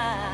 night.